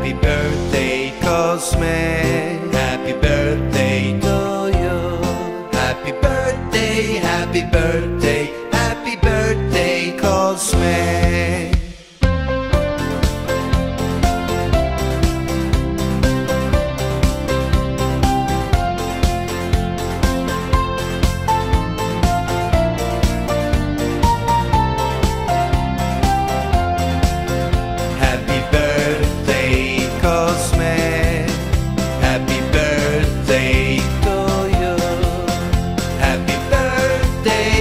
Happy birthday, Cosme. Happy birthday to you. Happy birthday, happy birthday, happy birthday, Cosme. day.